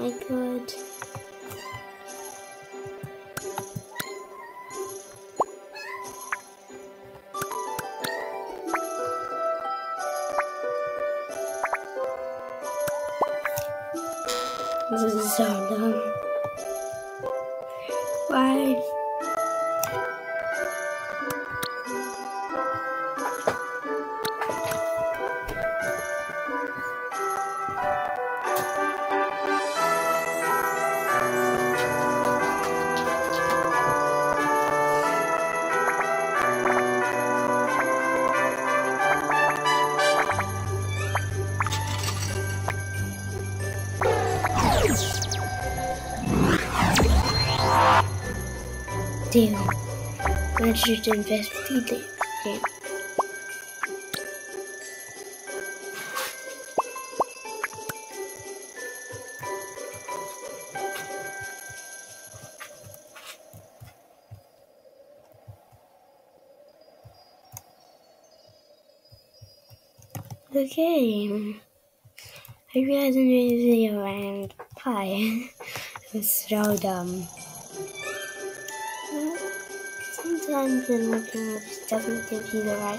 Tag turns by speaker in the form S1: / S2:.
S1: my god. This is so dumb. Damn. I should investigate it. Okay. Hope you guys enjoyed the video and bye. it was so dumb. Sometimes in looking up doesn't give you the right.